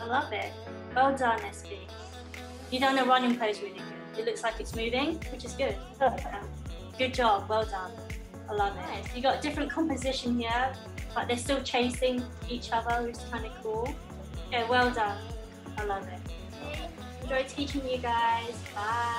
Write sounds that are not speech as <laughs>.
I love it. Well done, SB. You done a running pose really good. It looks like it's moving, which is good. <laughs> good job, well done. I love it. Nice. You got different composition here, but they're still chasing each other, which is kind of cool. Yeah, well done. I love it. Enjoy teaching you guys. Bye.